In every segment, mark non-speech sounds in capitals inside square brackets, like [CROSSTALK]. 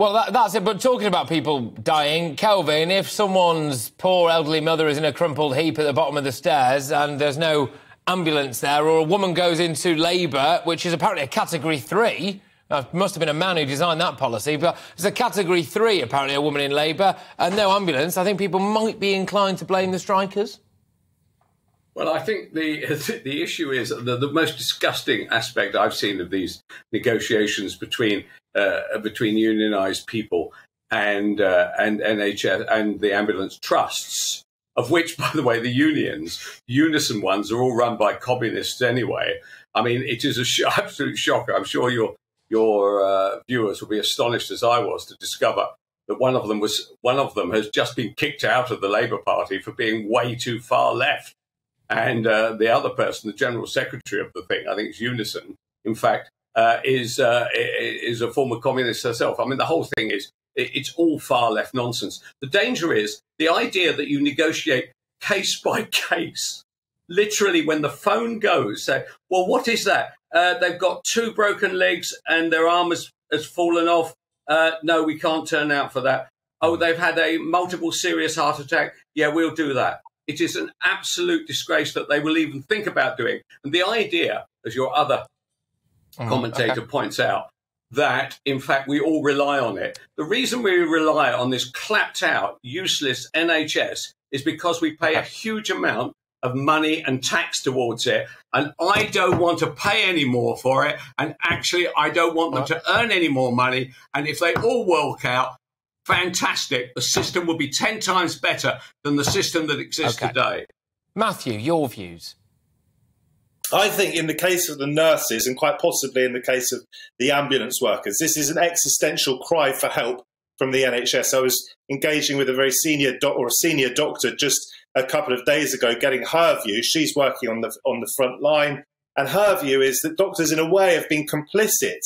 Well, that, that's it. But talking about people dying, Kelvin, if someone's poor elderly mother is in a crumpled heap at the bottom of the stairs and there's no ambulance there, or a woman goes into labour, which is apparently a category three. Uh, must have been a man who designed that policy, but it's a category three, apparently, a woman in labour, and no ambulance. I think people might be inclined to blame the strikers. Well, I think the [LAUGHS] the issue is the, the most disgusting aspect I've seen of these negotiations between uh, between unionised people and uh, and NHS and the ambulance trusts, of which, [LAUGHS] by the way, the unions, unison ones, are all run by communists anyway. I mean, it is a sh- [LAUGHS] absolute shocker. I'm sure your your uh, viewers will be astonished as I was to discover that one of them was one of them has just been kicked out of the Labour Party for being way too far left. And uh, the other person, the general secretary of the thing, I think it's Unison, in fact, uh, is uh, is a former communist herself. I mean, the whole thing is it's all far left nonsense. The danger is the idea that you negotiate case by [LAUGHS] case. Literally, when the phone goes, say, "Well, what is that? Uh, they've got two broken legs and their arm has, has fallen off. Uh, no, we can't turn out for that. Oh, they've had a multiple serious heart attack. Yeah, we'll do that. It is an absolute disgrace that they will even think about doing. And the idea, as your other mm, commentator okay. points out, that in fact we all rely on it. The reason we rely on this clapped out, useless NHS is because we pay a huge amount of money and tax towards it. And I don't want to pay any more for it. And actually, I don't want them to earn any more money. And if they all work out, fantastic. The system will be 10 times better than the system that exists okay. today. Matthew, your views. I think in the case of the nurses and quite possibly in the case of the ambulance workers, this is an existential cry for help from the NHS. I was engaging with a very senior or a senior doctor just a couple of days ago, getting her view. She's working on the on the front line, and her view is that doctors, in a way, have been complicit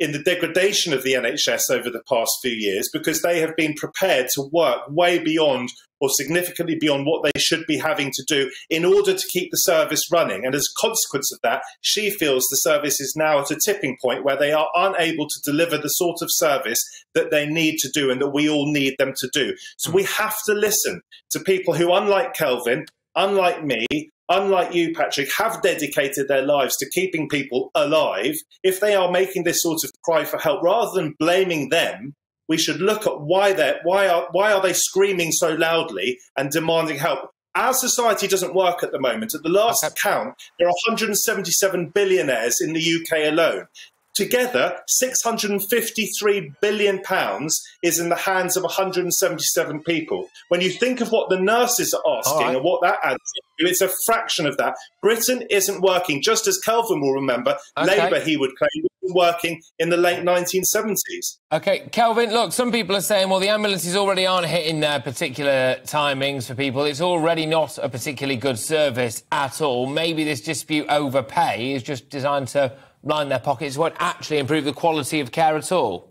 in the degradation of the NHS over the past few years because they have been prepared to work way beyond or significantly beyond what they should be having to do in order to keep the service running. And as a consequence of that, she feels the service is now at a tipping point where they are unable to deliver the sort of service that they need to do and that we all need them to do. So hmm. we have to listen to people who, unlike Kelvin, unlike me, unlike you, Patrick, have dedicated their lives to keeping people alive, if they are making this sort of cry for help, rather than blaming them, we should look at why they why are why are they screaming so loudly and demanding help. Our society doesn't work at the moment. At the last okay. count, there are 177 billionaires in the UK alone. Together, 653 billion pounds is in the hands of 177 people. When you think of what the nurses are asking right. and what that adds to, it's a fraction of that. Britain isn't working, just as Kelvin will remember. Okay. Labour, he would claim, was working in the late 1970s. Okay, Kelvin, look, some people are saying, well, the ambulances already aren't hitting their particular timings for people. It's already not a particularly good service at all. Maybe this dispute over pay is just designed to line their pockets won't actually improve the quality of care at all.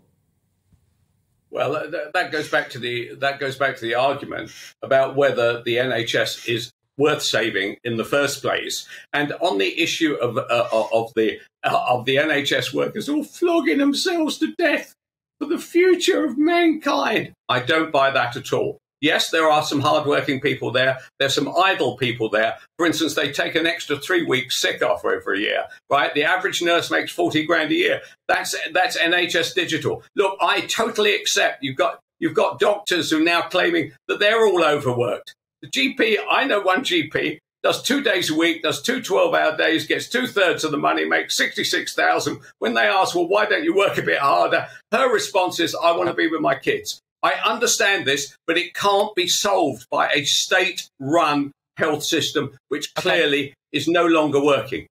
Well, that goes back to the that goes back to the argument about whether the NHS is worth saving in the first place, and on the issue of uh, of the uh, of the NHS workers all flogging themselves to death for the future of mankind. I don't buy that at all. Yes, there are some hardworking people there. There's some idle people there. For instance, they take an extra three weeks sick off over a year, right? The average nurse makes 40 grand a year. That's, that's NHS digital. Look, I totally accept you've got, you've got doctors who are now claiming that they're all overworked. The GP, I know one GP does two days a week, does two 12 hour days, gets two thirds of the money, makes 66,000. When they ask, well, why don't you work a bit harder? Her response is, I want to be with my kids. I understand this, but it can't be solved by a state run health system, which clearly okay. is no longer working.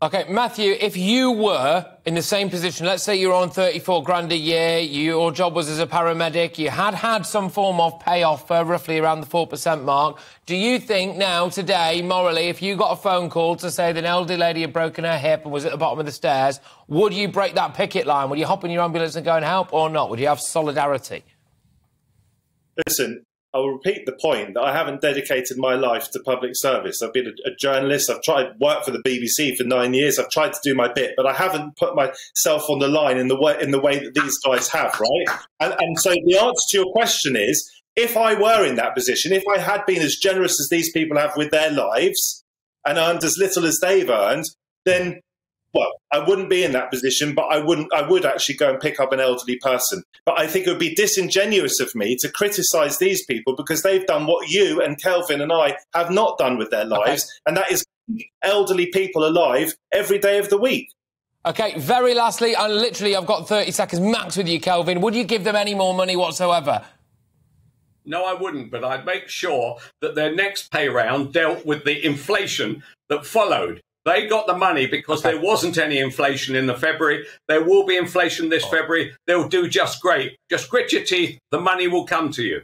Okay, Matthew, if you were in the same position, let's say you're on 34 grand a year, your job was as a paramedic, you had had some form of payoff uh, roughly around the 4% mark, do you think now, today, morally, if you got a phone call to say that an elderly lady had broken her hip and was at the bottom of the stairs, would you break that picket line? Would you hop in your ambulance and go and help or not? Would you have solidarity? Listen, I will repeat the point that I haven't dedicated my life to public service. I've been a, a, journalist. I've tried to work for the BBC for nine years. I've tried to do my bit, but I haven't put myself on the line in the way in the way that these guys have, right? And, and so the answer to your question is: if I were in that position, if I had been as generous as these people have with their lives and earned as little as they've earned, then well, I wouldn't be in that position, but I wouldn't. I would actually go and pick up an elderly person. But I think it would be disingenuous of me to criticise these people because they've done what you and Kelvin and I have not done with their lives, okay. and that is elderly people alive every day of the week. Okay, very lastly, and literally, I've got 30 seconds max with you, Kelvin. Would you give them any more money whatsoever? No, I wouldn't, but I'd make sure that their next pay round dealt with the inflation that followed. They got the money because okay. there wasn't any inflation in the February. There will be inflation this oh. February. They'll do just great. Just grit your teeth. The money will come to you.